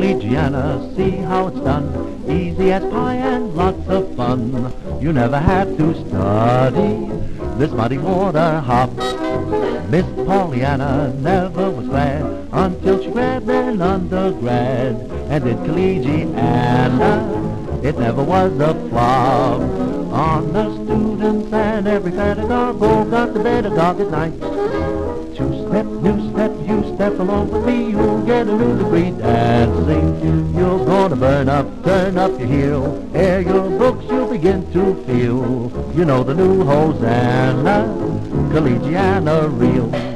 Collegiana, see how it's done. Easy as pie and lots of fun. You never had to study this muddy water hop. Miss Pollyanna never was glad until she grabbed an undergrad and did collegiana. It never was a flop. On the students and every pedagogue all got the pedagogue at night. Two step, new step, along with me, you'll get a new degree dancing. You're gonna burn up, turn up your heel, air your books, you'll begin to feel. You know the new Hosanna, Collegiana real.